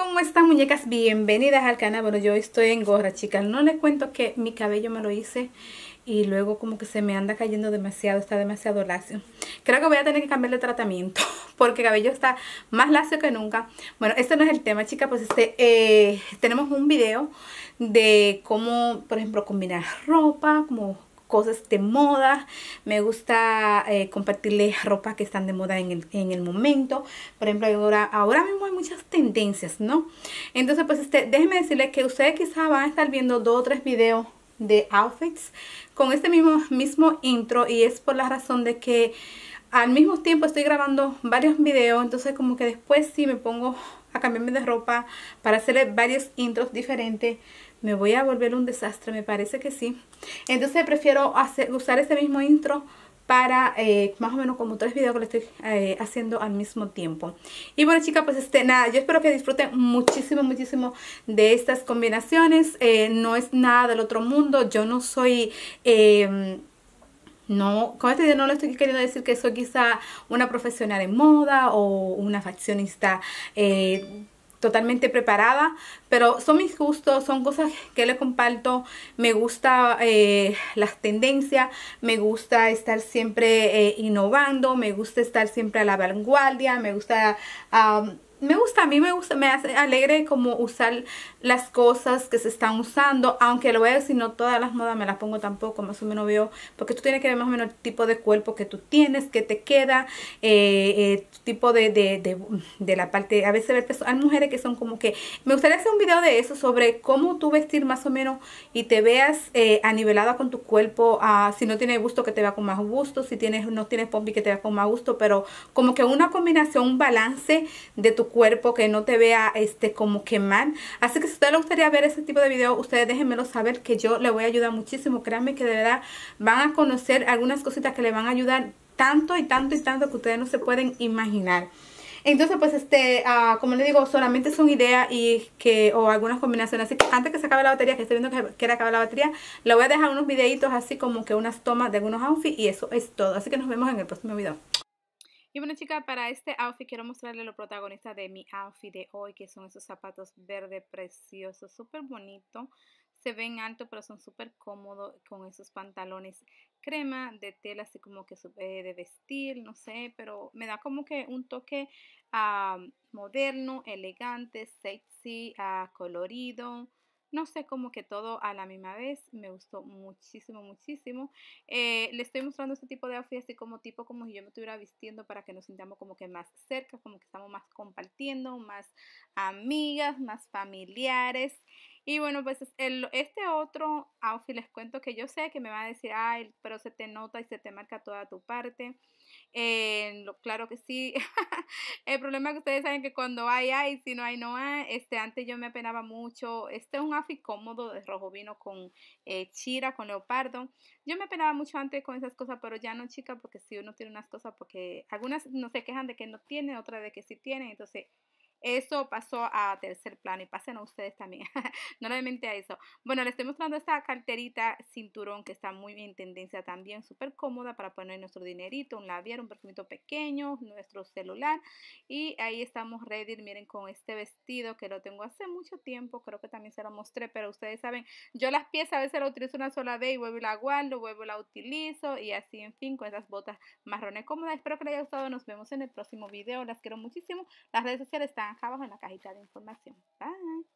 ¿cómo están muñecas? Bienvenidas al canal. Bueno, yo estoy en gorra, chicas. No les cuento que mi cabello me lo hice y luego como que se me anda cayendo demasiado, está demasiado lacio. Creo que voy a tener que cambiar de tratamiento porque el cabello está más lacio que nunca. Bueno, este no es el tema, chicas, pues este eh, tenemos un video de cómo, por ejemplo, combinar ropa, como cosas de moda. Me gusta eh, compartirles ropa que están de moda en el, en el momento. Por ejemplo, ahora, ahora mismo hay muchas tendencias, ¿no? Entonces, pues este, déjenme decirles que ustedes quizás van a estar viendo dos o tres videos de outfits con este mismo, mismo intro y es por la razón de que al mismo tiempo estoy grabando varios videos, entonces como que después sí me pongo a cambiarme de ropa para hacer varios intros diferentes me voy a volver un desastre, me parece que sí. Entonces prefiero usar ese mismo intro para eh, más o menos como tres videos que le estoy eh, haciendo al mismo tiempo. Y bueno chicas, pues este, nada, yo espero que disfruten muchísimo, muchísimo de estas combinaciones. Eh, no es nada del otro mundo, yo no soy... Em, no, con este video no le estoy queriendo decir que soy quizá una profesional en moda o una faccionista totalmente preparada, pero son mis gustos, son cosas que le comparto, me gusta eh, las tendencias, me gusta estar siempre eh, innovando, me gusta estar siempre a la vanguardia, me gusta me gusta, a mí me gusta, me hace alegre como usar las cosas que se están usando, aunque lo voy a decir, no todas las modas me las pongo tampoco, más o menos veo, porque tú tienes que ver más o menos el tipo de cuerpo que tú tienes, que te queda, eh, eh tipo de, de, de, de, la parte, a veces hay mujeres que son como que, me gustaría hacer un video de eso, sobre cómo tú vestir más o menos y te veas eh, anivelada con tu cuerpo, uh, si no tienes gusto que te vea con más gusto, si tienes no tienes pompi que te vea con más gusto, pero como que una combinación, un balance de tu cuerpo que no te vea este como quemar. Así que si ustedes les gustaría ver ese tipo de video, ustedes déjenmelo saber que yo le voy a ayudar muchísimo. Créanme que de verdad van a conocer algunas cositas que le van a ayudar tanto y tanto y tanto que ustedes no se pueden imaginar. Entonces, pues, este, uh, como les digo, solamente son ideas y que, o algunas combinaciones. Así que antes que se acabe la batería, que estoy viendo que quiere acabar la batería, le voy a dejar unos videitos así como que unas tomas de algunos outfits y eso es todo. Así que nos vemos en el próximo video. Y bueno chicas, para este outfit quiero mostrarles lo protagonista de mi outfit de hoy, que son esos zapatos verde preciosos, súper bonitos. Se ven altos, pero son súper cómodos con esos pantalones crema de tela, así como que eh, de vestir, no sé, pero me da como que un toque uh, moderno, elegante, sexy, uh, colorido no sé, como que todo a la misma vez. Me gustó muchísimo, muchísimo. Eh, le estoy mostrando este tipo de outfit así como tipo como si yo me estuviera vistiendo para que nos sintamos como que más cerca, como que estamos más compartiendo, más amigas, más familiares. Y bueno, pues el, este otro outfit les cuento que yo sé que me va a decir, ay, pero se te nota y se te marca toda tu parte. Eh, claro que sí. el problema es que ustedes saben que cuando hay, hay, si no hay, no hay. Este, antes yo me apenaba mucho. Este es un outfit cómodo de rojo vino con eh, chira, con leopardo. Yo me apenaba mucho antes con esas cosas, pero ya no, chica, porque si uno tiene unas cosas, porque algunas no se quejan de que no tienen, otras de que sí tienen. Entonces, eso pasó a tercer plano y pasen a ustedes también. no le a eso. Bueno, les estoy mostrando esta carterita cinturón que está muy bien tendencia también, súper cómoda para poner nuestro dinerito, un labial, un perfumito pequeño, nuestro celular. Y ahí estamos ready, miren, con este vestido que lo tengo hace mucho tiempo, creo que también se lo mostré, pero ustedes saben, yo las piezas a veces las utilizo una sola vez y vuelvo y la guardo, vuelvo y la utilizo y así, en fin, con esas botas marrones cómodas. Espero que les haya gustado, nos vemos en el próximo video, las quiero muchísimo. Las redes sociales están abajo en la cajita de información. Bye.